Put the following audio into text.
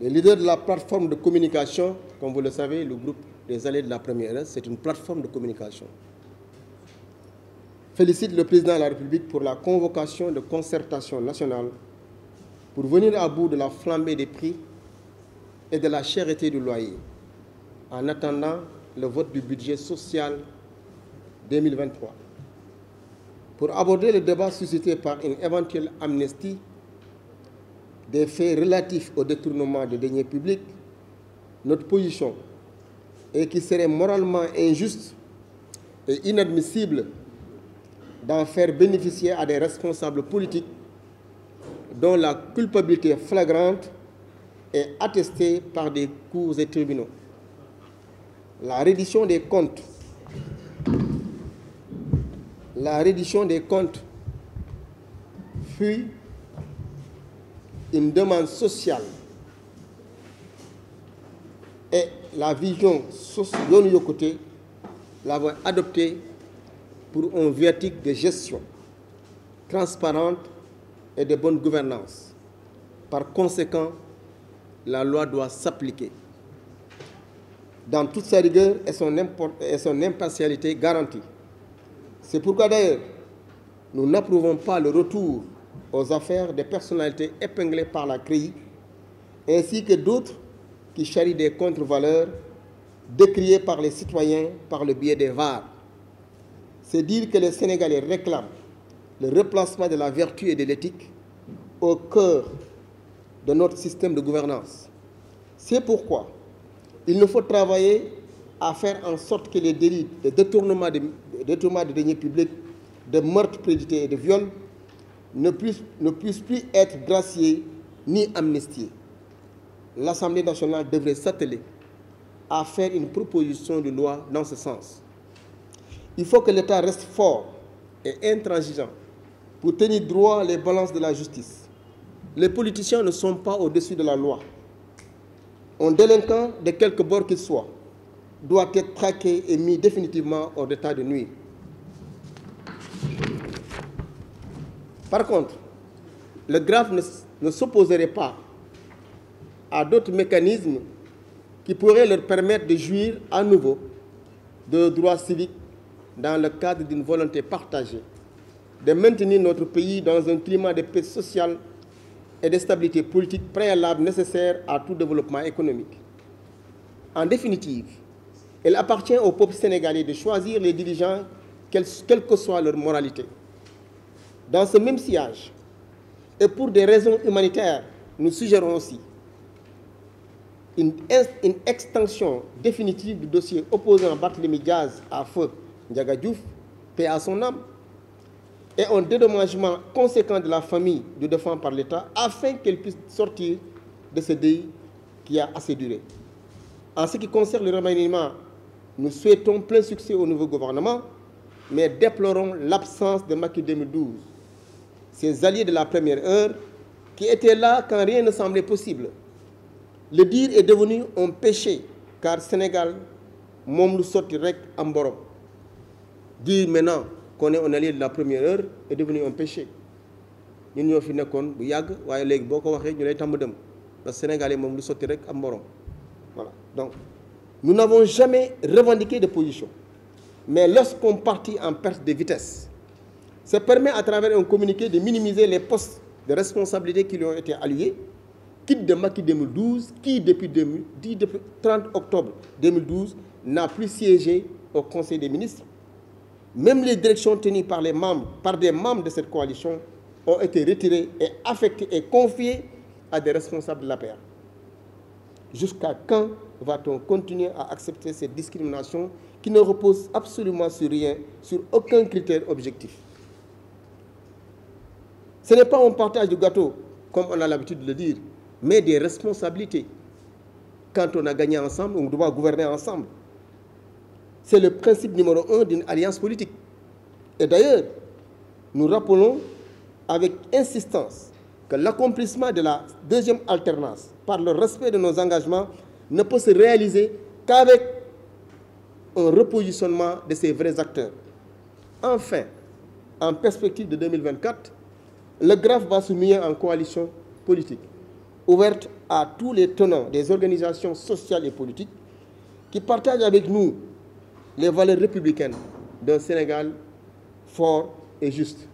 Les leaders de la plateforme de communication, comme vous le savez, le groupe des allées de la première c'est une plateforme de communication. Félicite le président de la République pour la convocation de concertation nationale pour venir à bout de la flambée des prix et de la cherté du loyer, en attendant le vote du budget social 2023. Pour aborder le débat suscité par une éventuelle amnistie des faits relatifs au détournement de deniers publics, notre position est qu'il serait moralement injuste et inadmissible d'en faire bénéficier à des responsables politiques dont la culpabilité flagrante est attestée par des cours et tribunaux. La reddition des comptes, la reddition des comptes fut une demande sociale et la vision de côté l'avons adoptée pour un viatique de gestion transparente et de bonne gouvernance. Par conséquent, la loi doit s'appliquer dans toute sa rigueur et son, et son impartialité garantie. C'est pourquoi d'ailleurs, nous n'approuvons pas le retour aux affaires des personnalités épinglées par la CRI, ainsi que d'autres qui charrient des contre-valeurs décriées par les citoyens par le biais des VAR. C'est dire que les Sénégalais réclament le replacement de la vertu et de l'éthique au cœur de notre système de gouvernance. C'est pourquoi il nous faut travailler à faire en sorte que les délits de détournement de, de deniers publics, de meurtre prédité et de viol ne puissent, plus être graciés ni amnistiés. L'Assemblée nationale devrait s'atteler à faire une proposition de loi dans ce sens. Il faut que l'État reste fort et intransigeant pour tenir droit les balances de la justice. Les politiciens ne sont pas au-dessus de la loi. Un délinquant, de quelque bord qu'il soit, doit être traqué et mis définitivement hors d'état de nuit. Par contre, le grave ne, ne s'opposerait pas à d'autres mécanismes qui pourraient leur permettre de jouir à nouveau de droits civiques dans le cadre d'une volonté partagée de maintenir notre pays dans un climat de paix sociale et de stabilité politique préalable nécessaire à tout développement économique. En définitive, il appartient au peuple sénégalais de choisir les dirigeants, quelle que soit leur moralité. Dans ce même sillage, et pour des raisons humanitaires, nous suggérons aussi une, extension définitive du dossier opposant Barthélémy Diaz à feu Ndiaga Diouf, paix à son âme, et un dédommagement conséquent de la famille du défunt par l'État afin qu'elle puisse sortir de ce deuil qui a assez duré. En ce qui concerne le remaniement, nous souhaitons plein succès au nouveau gouvernement, mais déplorons l'absence de Maki 2012, ses alliés de la première heure qui étaient là quand rien ne semblait possible. Le dire est devenu un péché, car Sénégal, mom lu sorti rek borom. Dire maintenant qu'on est un allié de la première heure est devenu un péché. ñun ñoo fi nekkoon bu yàgg waaye léegi boo ko waxee ñu lay tàmb dem parce que Sénégalais moom lu sotti rek borom voilà donc nous n'avons jamais revendiqué de position mais lorsqu'on partit en perte de vitesse ça permet à travers un communiqué de minimiser les postes de responsabilité qui lui ont été alliés quitte de Macky 2012 qui depuis 2010 depuis 30 octobre 2012 n'a plus siégé au Conseil des ministres même les directions tenues par les membres des membres de cette coalition ont été retirées et affectées et confiées à des responsables de l'APR. Jusqu'à quand va-t-on continuer à accepter cette discrimination qui ne repose absolument sur rien, sur aucun critère objectif? Ce n'est pas un partage du gâteau, comme on a l'habitude de le dire, mais des responsabilités. Quand on a gagné ensemble, on doit gouverner ensemble. C'est le principe numéro un d'une alliance politique. Et d'ailleurs, nous rappelons avec insistance que l'accomplissement de la deuxième alternance par le respect de nos engagements ne peut se réaliser qu'avec un repositionnement de ces vrais acteurs. Enfin, en perspective de 2024, le GRAF va se muer en coalition politique. ouverte à tous les tenants des organisations sociales et politiques qui partagent avec nous les valeurs républicaines d'un Sénégal fort et juste.